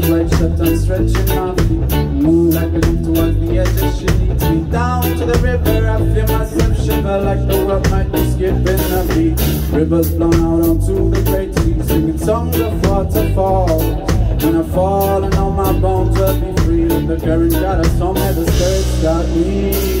Red light shut, I'm stretching off Move like a leaf towards the edge of she leads down to the river. I feel myself shiver like the world might be skipping a beat. Rivers blown out onto the great sea Singing songs of waterfall. When I fall and all my bones will be free. With the current got us home, the skirts got me.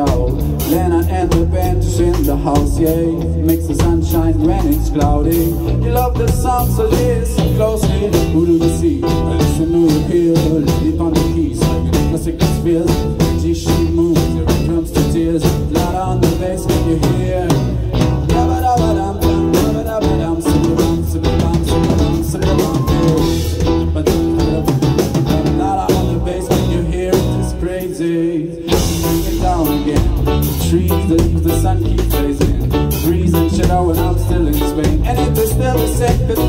Livio, Lena and the bench in the house. Yeah, makes the sunshine when it's cloudy. You love the song, so listen closely. Who do you see? Listen to you hear. Sleep on the keys. Classic feels. Down again. The trees, leaves, the sun keeps blazing. Breeze and shadow, and I'm still in Spain. And it is still a long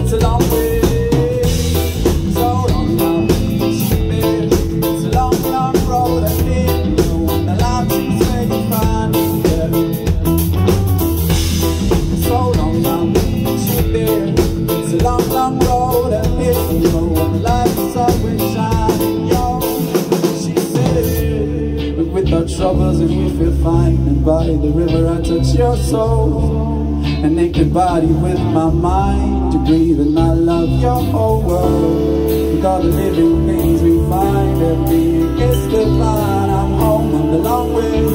with our troubles and we feel fine. And by the river I touch your soul. A naked body with my mind to breathe and I love your whole world. With all the living things we find and being is divine. I'm home on the long way,